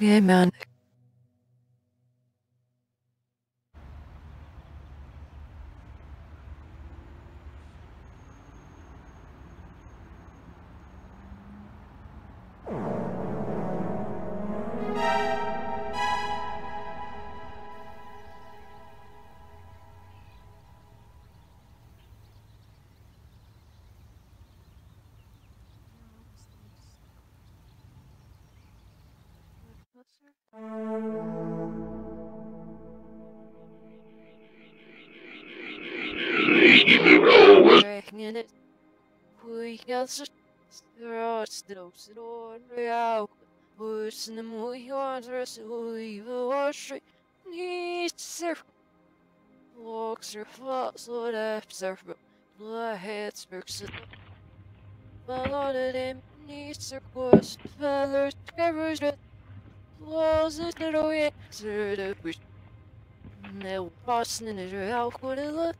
yemen Räkningen är Skickas Röstråsrån Rjau Bussen Mojandras Uivarsi Nitser Loxer Fasor Epser Lahetsbergs Ballade Nitser Kost Feller Skavers Closet Roye Serde Ne Boston is Rjau Kodilla